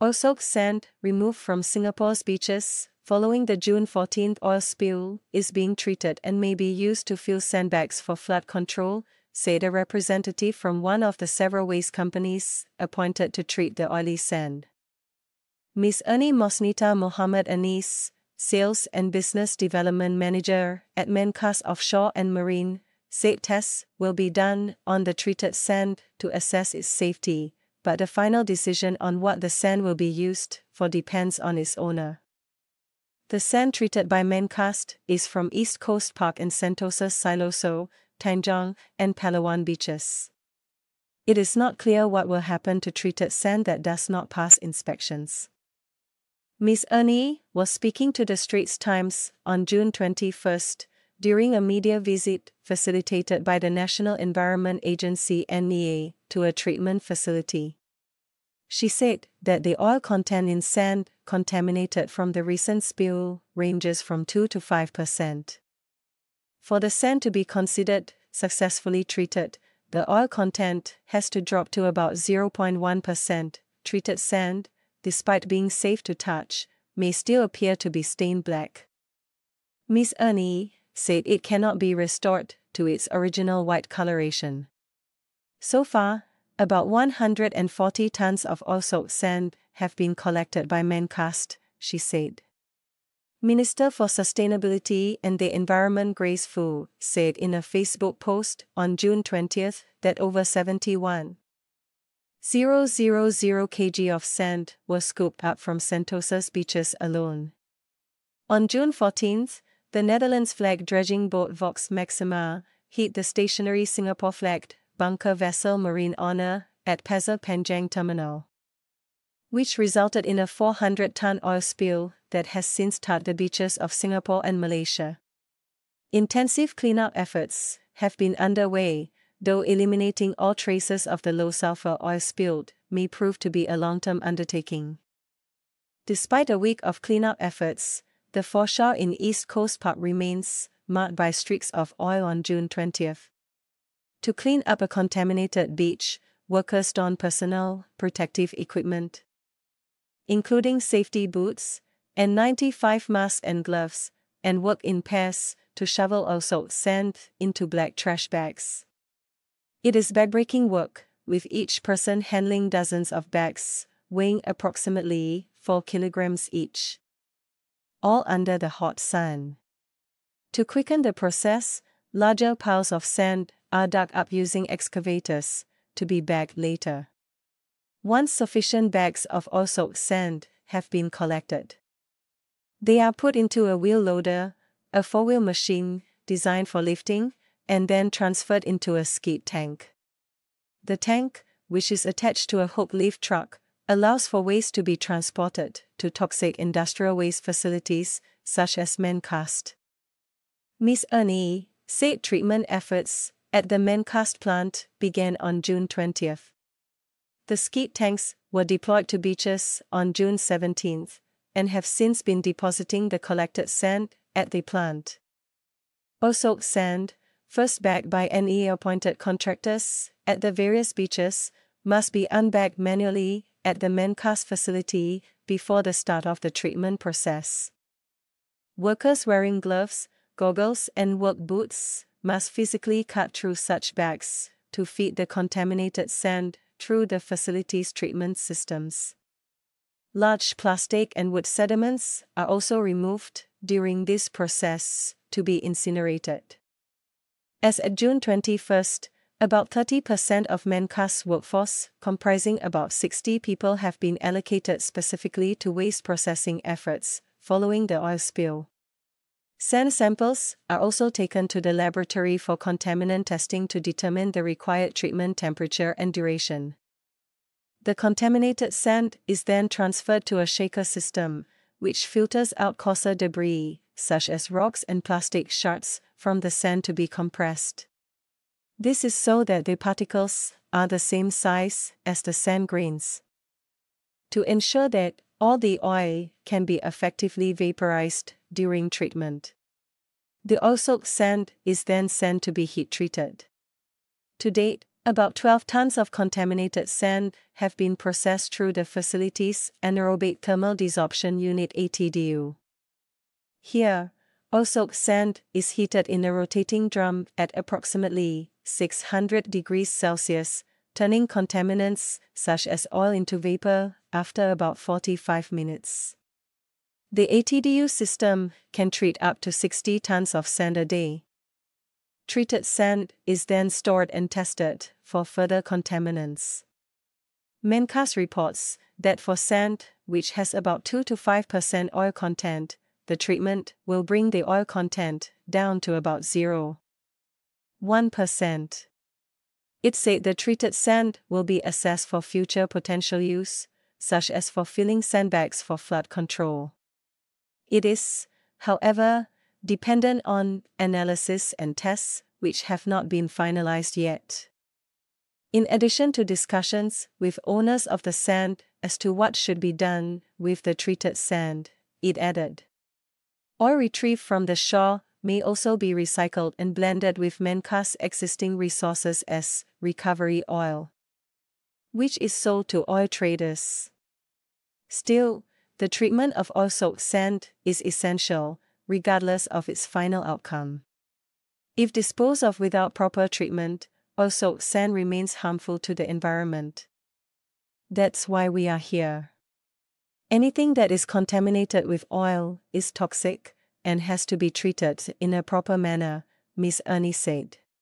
Oil-soaked sand, removed from Singapore's beaches, following the June 14 oil spill, is being treated and may be used to fill sandbags for flood control, said a representative from one of the several waste companies appointed to treat the oily sand. Ms. Ernie Mosnita Mohammed Anis, Sales and Business Development Manager at Mencast Offshore and Marine, said tests will be done on the treated sand to assess its safety, but the final decision on what the sand will be used for depends on its owner. The sand treated by Mencast is from East Coast Park and Sentosa Siloso, Tanjong, and Palawan beaches. It is not clear what will happen to treated sand that does not pass inspections. Ms. Ernie was speaking to the Straits Times on June 21 during a media visit facilitated by the National Environment Agency NEA to a treatment facility. She said that the oil content in sand contaminated from the recent spill ranges from 2 to 5%. For the sand to be considered successfully treated, the oil content has to drop to about 0.1%. Treated sand, despite being safe to touch, may still appear to be stained black. Ms. Ernie said it cannot be restored to its original white coloration. So far, about 140 tons of oil-soaked sand have been collected by Mencast, she said. Minister for Sustainability and the Environment Grace Fu said in a Facebook post on June 20 that over 71 000 kg of sand was scooped up from Sentosa's beaches alone. On June 14, the Netherlands flag dredging boat Vox Maxima hit the stationary Singapore flagged bunker vessel Marine Honour at Pasir Panjang Terminal. Which resulted in a 400 ton oil spill that has since tarred the beaches of Singapore and Malaysia. Intensive cleanup efforts have been underway, though eliminating all traces of the low sulfur oil spilled may prove to be a long term undertaking. Despite a week of cleanup efforts, the foreshore in East Coast Park remains marked by streaks of oil on June 20th. To clean up a contaminated beach, workers don personal protective equipment, including safety boots, N95 masks and gloves, and work in pairs to shovel also sand into black trash bags. It is backbreaking work, with each person handling dozens of bags, weighing approximately 4 kilograms each all under the hot sun. To quicken the process, larger piles of sand are dug up using excavators, to be bagged later. Once sufficient bags of oil-soaked sand have been collected, they are put into a wheel loader, a four-wheel machine designed for lifting, and then transferred into a skid tank. The tank, which is attached to a hook lift truck, allows for waste to be transported to toxic industrial waste facilities, such as Mencast. Ms. Ernie said treatment efforts at the Mencast plant began on June 20th. The skid tanks were deployed to beaches on June 17th and have since been depositing the collected sand at the plant. Oil-soaked sand, first bagged by NE appointed contractors at the various beaches, must be unbagged manually at the Mencast facility before the start of the treatment process. Workers wearing gloves, goggles, and work boots must physically cut through such bags to feed the contaminated sand through the facility's treatment systems. Large plastic and wood sediments are also removed during this process to be incinerated. As at June 21, about 30% of Mencast's workforce, comprising about 60 people, have been allocated specifically to waste processing efforts following the oil spill. Sand samples are also taken to the laboratory for contaminant testing to determine the required treatment temperature and duration. The contaminated sand is then transferred to a shaker system, which filters out coarser debris, such as rocks and plastic shards, from the sand to be compressed. This is so that the particles are the same size as the sand grains. To ensure that all the oil can be effectively vaporized during treatment. The oil-soaked sand is then sent to be heat treated. To date, About 12 tons of contaminated sand have been processed through the facility's anaerobic thermal desorption unit ATDU. Here, oil-soaked sand is heated in a rotating drum at approximately 600 degrees Celsius, turning contaminants such as oil into vapor after about 45 minutes. The ATDU system can treat up to 60 tons of sand a day. Treated sand is then stored and tested for further contaminants. Mencast reports that for sand, which has about 2 to 5% oil content, the treatment will bring the oil content down to about 0. 1%. It said the treated sand will be assessed for future potential use, such as for filling sandbags for flood control. It is, however, dependent on analysis and tests, which have not been finalized yet. In addition to discussions with owners of the sand as to what should be done with the treated sand, it added. Oil retrieved from the shore may also be recycled and blended with Mencast's existing resources as recovery oil, which is sold to oil traders. Still, the treatment of oil soaked sand is essential, regardless of its final outcome. If disposed of without proper treatment, oil soaked sand remains harmful to the environment. That's why we are here. Anything that is contaminated with oil is toxic and has to be treated in a proper manner, Ms. Ernie said.